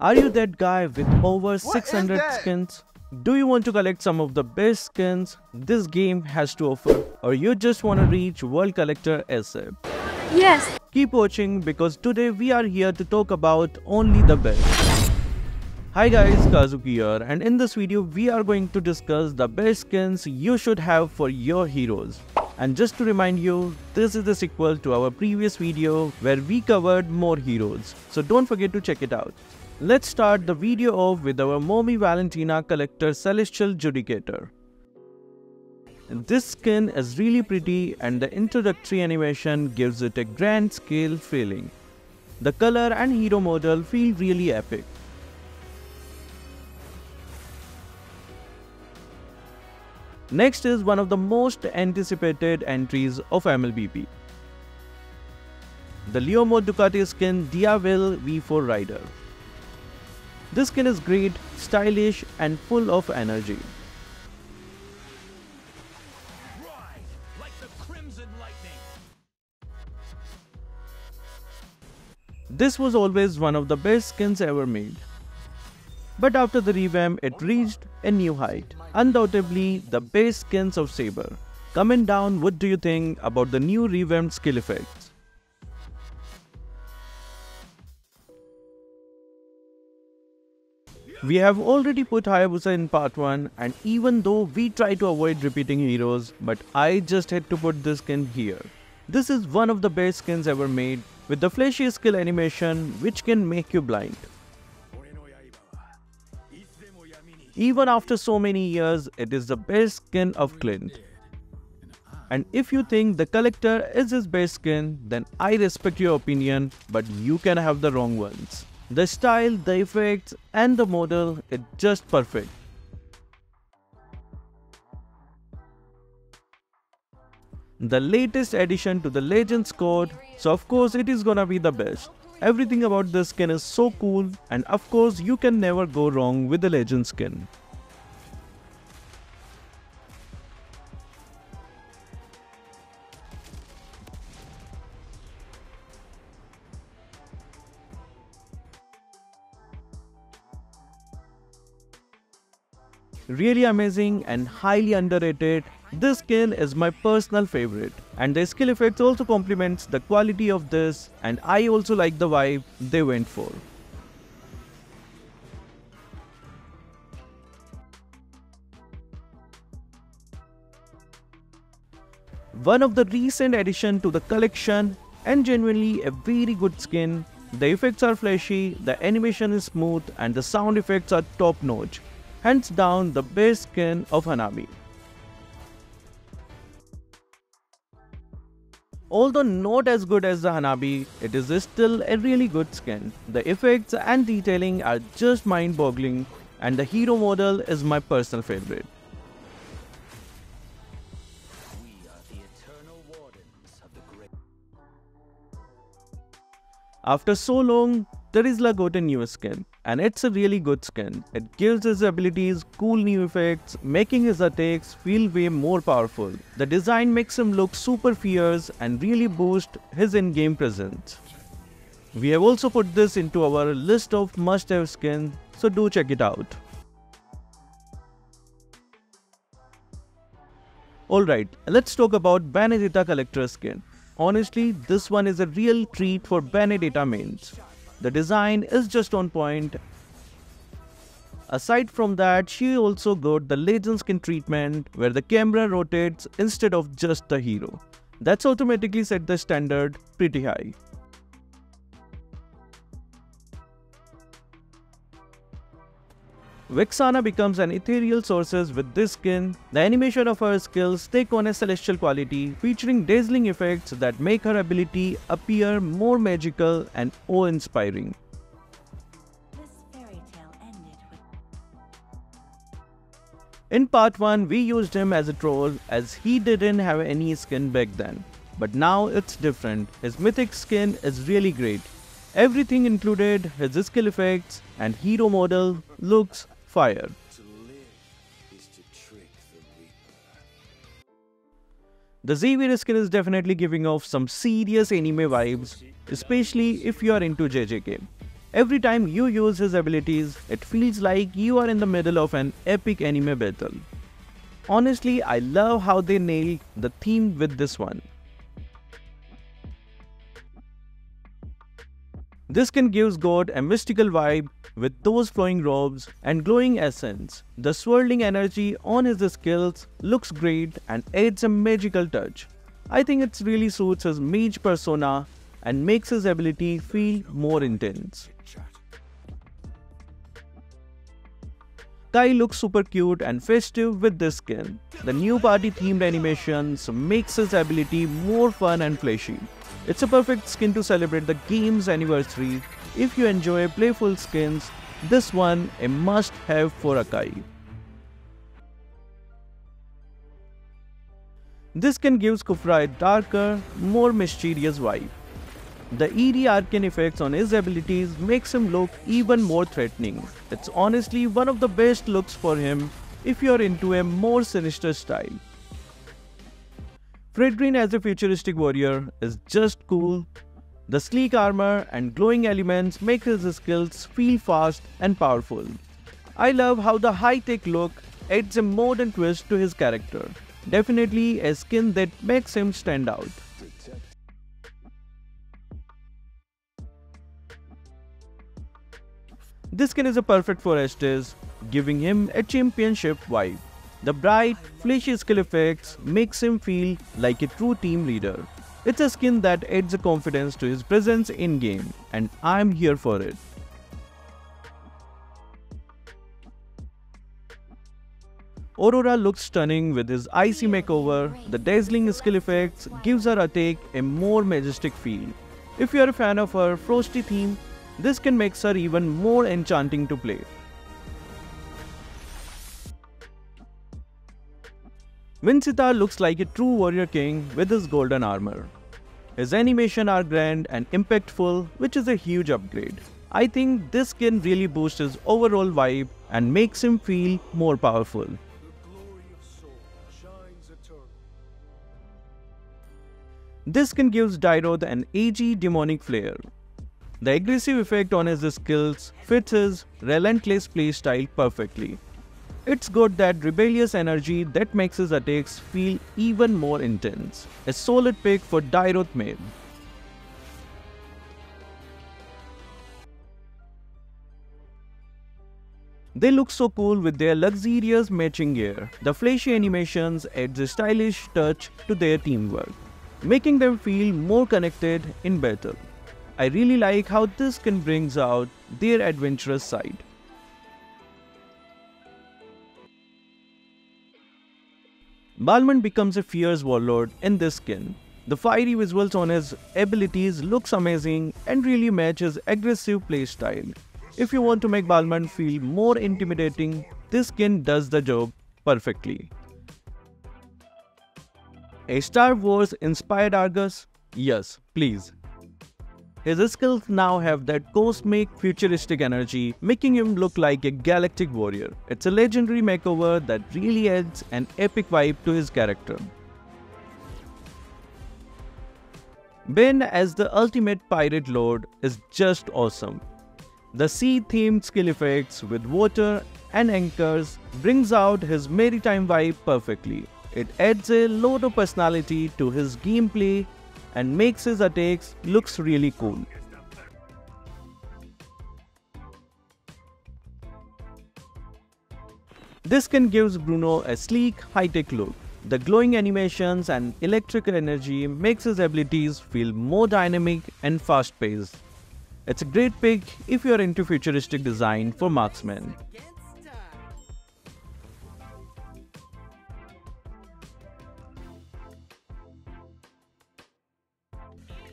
Are you that guy with over 600 skins? Do you want to collect some of the best skins this game has to offer? Or you just want to reach World Collector SF? Yes. Keep watching because today we are here to talk about only the best. Hi guys, Kazuki here and in this video we are going to discuss the best skins you should have for your heroes. And just to remind you, this is the sequel to our previous video where we covered more heroes. So don't forget to check it out. Let's start the video off with our Momi Valentina Collector Celestial Judicator. This skin is really pretty and the introductory animation gives it a grand scale feeling. The color and hero model feel really epic. Next is one of the most anticipated entries of MLBB. The Leomord Ducati skin Diavel V4 Rider. This skin is great, stylish and full of energy. This was always one of the best skins ever made. But after the revamp, it reached a new height. Undoubtedly, the best skins of Saber. Comment down what do you think about the new revamped skill effects. We have already put Hayabusa in part 1 and even though we try to avoid repeating heroes, but I just had to put this skin here. This is one of the best skins ever made with the fleshy skill animation which can make you blind. Even after so many years, it is the best skin of Clint. And if you think the collector is his best skin, then I respect your opinion, but you can have the wrong ones. The style, the effects, and the model is just perfect. The latest addition to the Legends code, so of course it is gonna be the best. Everything about this skin is so cool and of course you can never go wrong with the legend skin. Really amazing and highly underrated, this skin is my personal favorite and the skill effects also complements the quality of this and I also like the vibe they went for. One of the recent addition to the collection and genuinely a very good skin. The effects are flashy, the animation is smooth and the sound effects are top notch hands down the best skin of Hanabi. Although not as good as the Hanabi, it is still a really good skin. The effects and detailing are just mind-boggling and the hero model is my personal favorite. After so long, Terizla got a new skin, and it's a really good skin. It gives his abilities cool new effects, making his attacks feel way more powerful. The design makes him look super fierce and really boost his in-game presence. We have also put this into our list of must-have skins, so do check it out. Alright, let's talk about Benedetta Collector skin. Honestly, this one is a real treat for Benedetta mains. The design is just on point. Aside from that, she also got the legend skin treatment where the camera rotates instead of just the hero. That's automatically set the standard pretty high. Vexana becomes an ethereal sources with this skin. The animation of her skills take on a celestial quality, featuring dazzling effects that make her ability appear more magical and awe-inspiring. In part 1, we used him as a troll as he didn't have any skin back then. But now it's different. His mythic skin is really great. Everything included his skill effects and hero model looks fire. The Xavier skin is definitely giving off some serious anime vibes, especially if you are into JJK. Every time you use his abilities, it feels like you are in the middle of an epic anime battle. Honestly, I love how they nailed the theme with this one. This skin gives Gord a mystical vibe with those flowing robes and glowing essence. The swirling energy on his skills looks great and adds a magical touch. I think it really suits his mage persona and makes his ability feel more intense. Kai looks super cute and festive with this skin. The new party themed animations makes his ability more fun and fleshy. It's a perfect skin to celebrate the game's anniversary. If you enjoy playful skins, this one a must have for Akai. This skin gives Khufra a darker, more mysterious vibe. The eerie arcane effects on his abilities makes him look even more threatening. It's honestly one of the best looks for him if you're into a more sinister style. Fredrinn as a futuristic warrior is just cool. The sleek armor and glowing elements make his skills feel fast and powerful. I love how the high-tech look adds a modern twist to his character. Definitely a skin that makes him stand out. This skin is a perfect for Estes, giving him a championship vibe. The bright, flashy skill effects makes him feel like a true team leader. It's a skin that adds a confidence to his presence in game and I'm here for it. Aurora looks stunning with his icy makeover. The dazzling skill effects gives her attack a more majestic feel. If you are a fan of her frosty theme, this can make her even more enchanting to play. Minsitthar looks like a true warrior king with his golden armor. His animation are grand and impactful, which is a huge upgrade. I think this skin really boosts his overall vibe and makes him feel more powerful. This skin gives Dyrroth an edgy demonic flair. The aggressive effect on his skills fits his relentless playstyle perfectly. It's got that rebellious energy that makes his attacks feel even more intense. A solid pick for Dyrroth Maid. They look so cool with their luxurious matching gear. The flashy animations adds a stylish touch to their teamwork, making them feel more connected in battle. I really like how this can brings out their adventurous side. Balmond becomes a fierce warlord in this skin. The fiery visuals on his abilities looks amazing and really match his aggressive playstyle. If you want to make Balmond feel more intimidating, this skin does the job perfectly. A Star Wars inspired Argus? Yes, please. His skills now have that cosmic, futuristic energy, making him look like a galactic warrior. It's a legendary makeover that really adds an epic vibe to his character. Bane as the ultimate pirate lord is just awesome. The sea-themed skill effects with water and anchors brings out his maritime vibe perfectly. It adds a lot of personality to his gameplay and makes his attacks looks really cool. This skin gives Bruno a sleek, high-tech look. The glowing animations and electrical energy makes his abilities feel more dynamic and fast-paced. It's a great pick if you're into futuristic design for marksmen.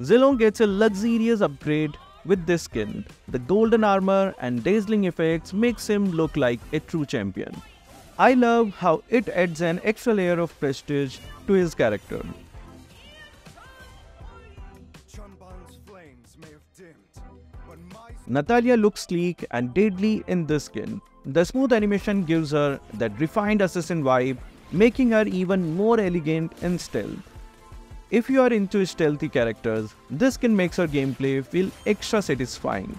Zilong gets a luxurious upgrade with this skin. The golden armor and dazzling effects makes him look like a true champion. I love how it adds an extra layer of prestige to his character. Natalia looks sleek and deadly in this skin. The smooth animation gives her that refined assassin vibe, making her even more elegant in stealth. If you are into stealthy characters, this can make your gameplay feel extra satisfying.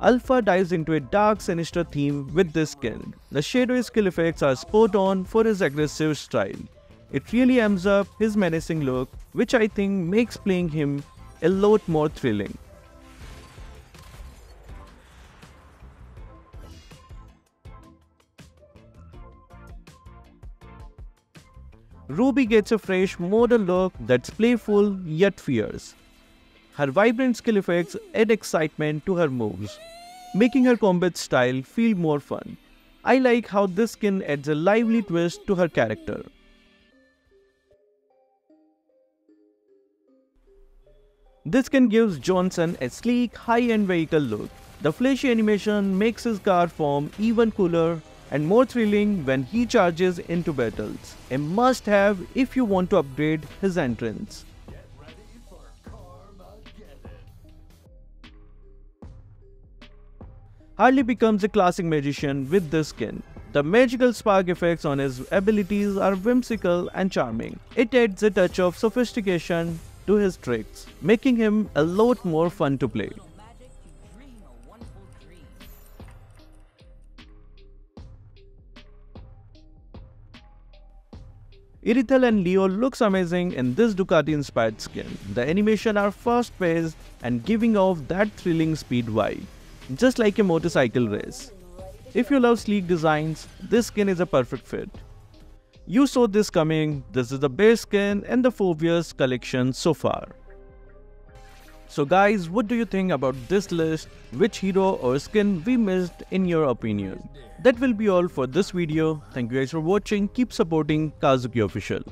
Alpha dives into a dark sinister theme with this skin. The shadowy skill effects are spot on for his aggressive style. It really amps up his menacing look which I think makes playing him a lot more thrilling. Ruby gets a fresh modern look that's playful yet fierce. Her vibrant skill effects add excitement to her moves, making her combat style feel more fun. I like how this skin adds a lively twist to her character. This skin gives Johnson a sleek, high-end vehicle look. The flashy animation makes his car form even cooler and more thrilling when he charges into battles. A must-have if you want to upgrade his entrance. Harley becomes a classic magician with this skin. The magical spark effects on his abilities are whimsical and charming. It adds a touch of sophistication to his tricks, making him a lot more fun to play. Irithel and Leo looks amazing in this Ducati-inspired skin. The animation are fast-paced and giving off that thrilling speed vibe just like a motorcycle race. If you love sleek designs, this skin is a perfect fit. You saw this coming, this is the best skin in the Phoveus collection so far. So guys, what do you think about this list? Which hero or skin we missed in your opinion? That will be all for this video. Thank you guys for watching. Keep supporting Kazuki Official.